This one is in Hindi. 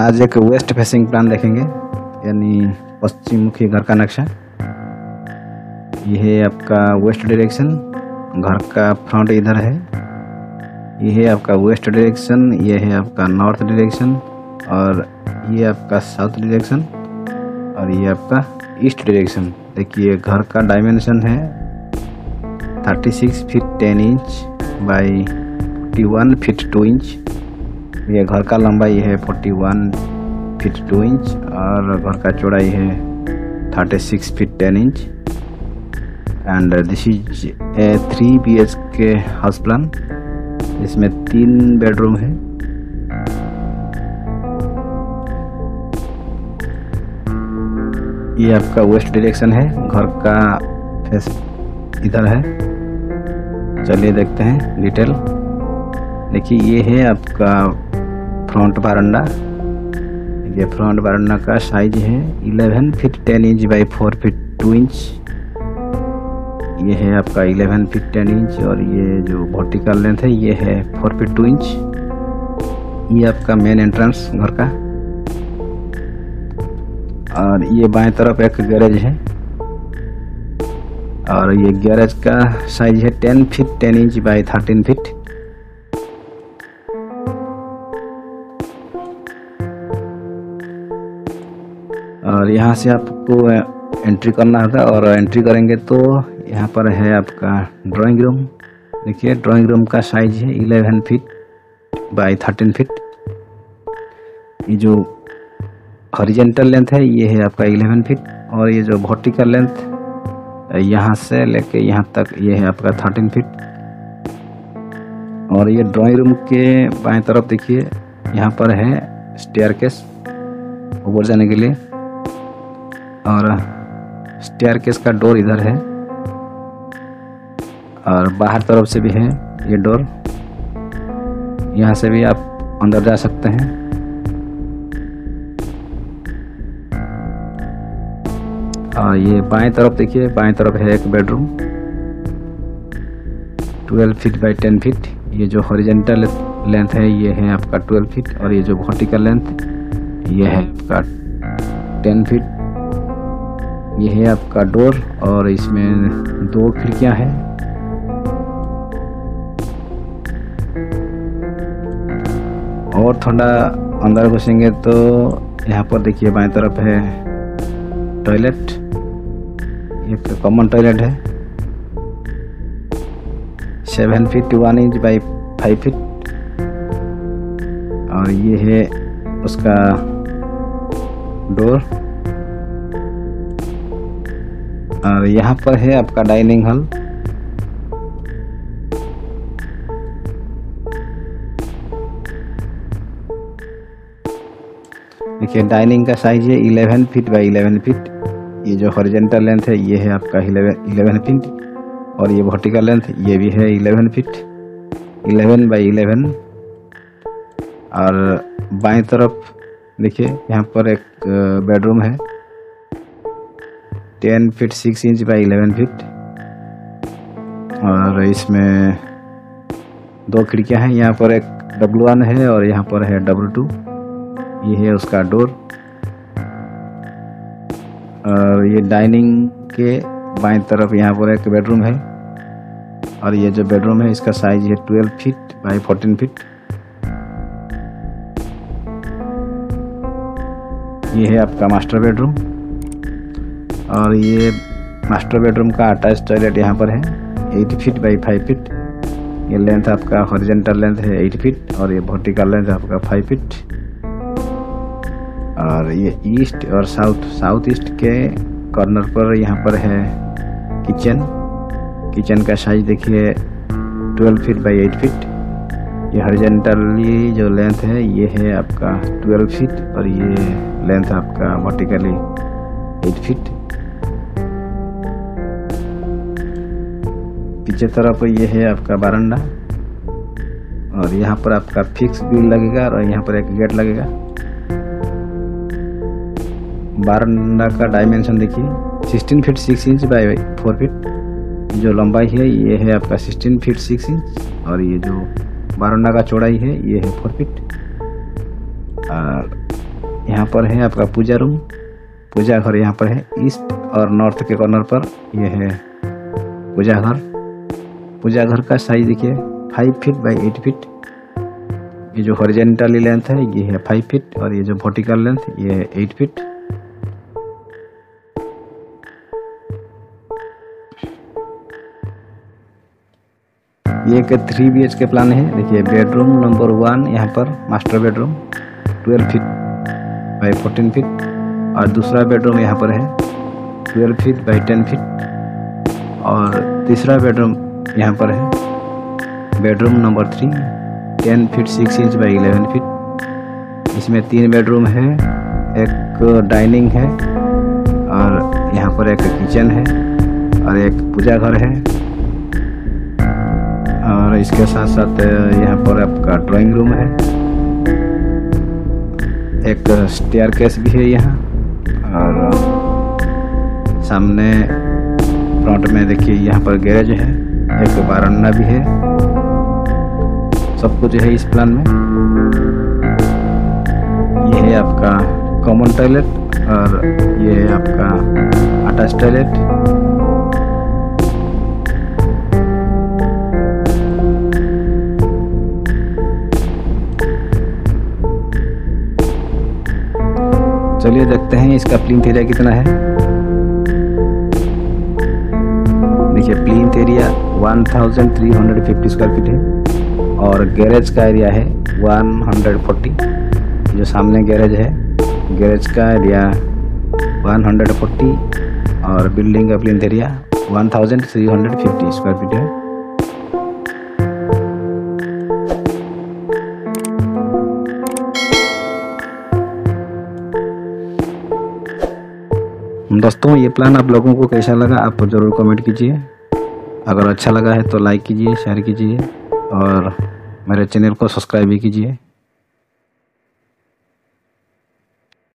आज एक वेस्ट फेसिंग प्लान देखेंगे, यानी पश्चिम मुखी घर का नक्शा। ये है आपका वेस्ट डायरेक्शन घर का फ्रंट इधर है। यह है आपका वेस्ट डायरेक्शन ये है आपका नॉर्थ डायरेक्शन और ये आपका साउथ डायरेक्शन और ये आपका ईस्ट डायरेक्शन देखिए, घर का डायमेंशन है 36 feet 10 inch by 41 feet 2 inch ये घर का लंबाई है 41 फीट 2 इंच और घर का चौड़ाई है 36 feet 10 inch and this is a three B H K house plan इसमें तीन बेडरूम है। ये आपका वेस्ट डायरेक्शन है। घर का फेस इधर है। चलिए देखते हैं डिटेल देखिए, ये है आपका फ्रंट बारंडा ये फ्रंट बारंडा का साइज़ है 11 feet 10 inch by 4 feet 2 inch ये है आपका 11 फीट 10 इंच और ये जो वर्टिकल लेंथ है, ये है 4 फीट 2 इंच ये आपका मेन एंट्रेंस घर का। और ये बाएँ तरफ़ एक गैरेज है। और ये गैरेज का साइज़ है 10 फीट 10 इंच बाई 13 फीट और यहाँ से आपको एंट्री करना होगा और एंट्री करेंगे तो यहाँ पर है आपका ड्राइंग रूम देखिए ड्राइंग रूम का साइज़ है 11 फीट बाई 13 फीट ये जो हॉरिजेंटल लेंथ है, ये है आपका 11 फीट और ये जो वर्टिकल लेंथ यहाँ से लेके यहाँ तक, ये है आपका 13 फीट और ये ड्राइंग रूम के बाएँ तरफ़ देखिए, यहाँ पर है स्टेयर केस ऊपर जाने के लिए। और स्टेयर केस का डोर इधर है। और बाहर तरफ़ से भी है ये डोर यहाँ से भी आप अंदर जा सकते हैं। और ये बाएँ तरफ़ देखिए, बाएँ तरफ़ है एक बेडरूम 12 फीट बाई 10 फीट ये जो हॉरिजेंटल लेंथ है, ये है आपका 12 फीट और ये जो वर्टिकल लेंथ ये है आपका 10 फीट ये है आपका डोर और इसमें दो खिड़कियाँ हैं। और थोड़ा अंदर घुसेंगे तो यहाँ पर देखिए बाएँ तरफ़ है टॉयलेट। ये कॉमन टॉयलेट है। Seven feet one inch by five feet. और ये है उसका डोर। और यहाँ पर है आपका डाइनिंग हॉल। देखिए, डाइनिंग का साइज़ है 11 फीट बाई 11 फीट ये जो हॉरिजेंटल लेंथ है, ये है आपका 11 11 फीट और ये वर्टिकल लेंथ ये भी है 11 फीट 11 बाई 11 और बाएँ तरफ़, देखिए, यहाँ पर एक बेडरूम है। Ten feet, six inch by eleven feet. और इसमें दो खिड़कियाँ हैं, यहाँ पर एक डब्लू वन है और यहाँ पर है डब्लू टू। ये है उसका डोर। और ये डाइनिंग के बाएँ तरफ़ यहाँ पर एक बेडरूम है। और ये जो बेडरूम है, इसका साइज़ है twelve feet by fourteen feet. ये है आपका मास्टर बेडरूम। और ये मास्टर बेडरूम का अटैच टॉयलेट यहाँ पर है eight feet by five feet ये लेंथ आपका हॉरिजेंटल लेंथ है एट फीट और ये वर्टिकल लेंथ आपका फाइव फीट और ये ईस्ट और साउथ साउथ ईस्ट के कॉर्नर पर यहाँ पर है किचन किचन का साइज़ देखिए 12 फीट बाई 8 फीट ये हॉरिजेंटली जो लेंथ है, ये है आपका 12 फीट और ये लेंथ आपका वर्टिकली 8 फीट पीछे तरफ़ ये है आपका बारंडा। और यहाँ पर आपका फिक्स बिल लगेगा और यहाँ पर एक गेट लगेगा। बारंडा का डायमेंशन देखिए। 16 फीट 6 इंच बाय 4 फीट जो लंबाई है, ये है आपका 16 फीट 6 इंच और ये जो बारंडा का चौड़ाई है, ये है 4 फीट और यहाँ पर है आपका पूजा रूम पूजा घर यहाँ पर है ईस्ट और नॉर्थ के कॉर्नर पर। ये है पूजा घर। पूजा घर का साइज़ देखिए five feet by eight feet ये जो हॉरिजेंटली लेंथ है, ये है फाइव फीट और ये जो वर्टिकल लेंथ ये है एट फीट ये एक थ्री बी के प्लान है, देखिए बेडरूम नंबर वन यहाँ पर master bedroom twelve feet by fourteen feet और दूसरा बेडरूम यहाँ पर है twelve feet by ten feet और तीसरा बेडरूम यहाँ पर है। Bedroom number three ten feet six inch by eleven feet इसमें तीन बेडरूम है, एक डाइनिंग है, और यहाँ पर एक किचन है, और एक पूजा घर है। और इसके साथ साथ यहाँ पर आपका ड्राइंग रूम है। एक स्टेयर केस भी है यहाँ, और सामने फ्रंट में देखिए, यहाँ पर गैरेज है। एक बारन्ना भी है। सब कुछ है इस प्लान में। ये है आपका कॉमन टॉयलेट और ये है आपका अटैच टॉयलेट चलिए देखते हैं इसका प्लिंथ एरिया कितना है। देखिए प्लिंथ एरिया 1350 स्क्वायर फीट है और गैरेज का एरिया है 140 जो सामने गैरेज है। गैरेज का एरिया 140 और बिल्डिंग का प्लिंथ एरिया 1350 स्क्वायर फीट है। दोस्तों, ये प्लान आप लोगों को कैसा लगा, आप ज़रूर कमेंट कीजिए। अगर अच्छा लगा है तो लाइक कीजिए शेयर कीजिए और मेरे चैनल को सब्सक्राइब भी कीजिए।